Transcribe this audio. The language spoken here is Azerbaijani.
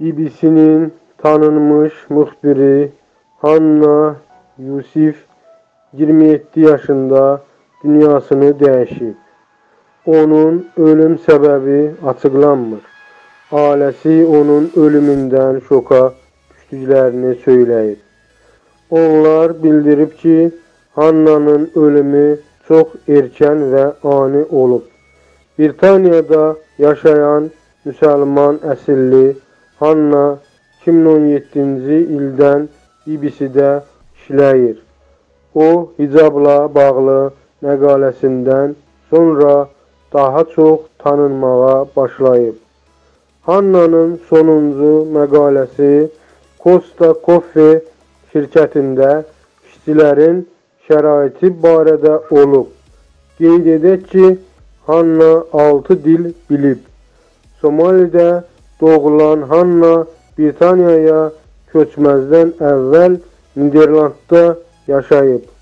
BBC-nin tanınmış müxbiri Hanna Yusif 27 yaşında dünyasını dəyişib. Onun ölüm səbəbi açıqlanmır. Ailəsi onun ölümündən şoka düşdüklərini söyləyir. Onlar bildirib ki, Hanna'nın ölümü çox erkən və ani olub. Britaniyada yaşayan müsəlman əsilli Hanna 2017-ci ildən BBC-də işləyir. O, hicabla bağlı məqaləsindən sonra daha çox tanınmağa başlayıb. Hanna'nın sonuncu məqaləsi Costa Coffee şirkətində işçilərin şəraiti barədə olub. Qeyd edək ki, Hanna 6 dil bilib. Somalidə doğulan Hanna Britaniyaya köçməzdən əvvəl Niderlandda yaşayıb.